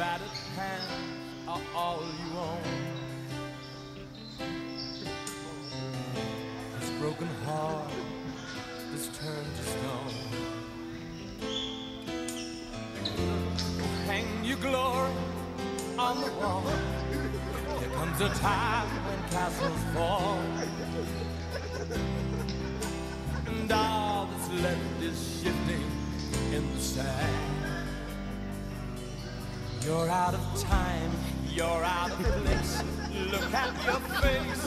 are all you own. This broken heart is turned to stone. Hang your glory on the wall. There comes a time when castles fall. And all that's left is shifting in the sand. You're out of time, you're out of place. Look at your face,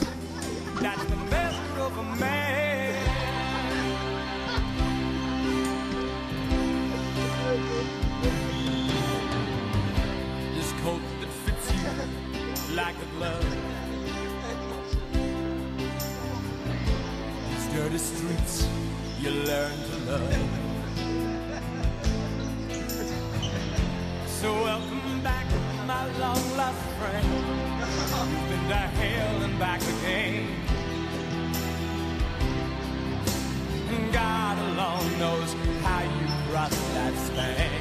that's the measure of a man. This coat that fits you like a glove. These dirty streets you learn to love. Been to hell and back again. God alone knows how you crossed that span.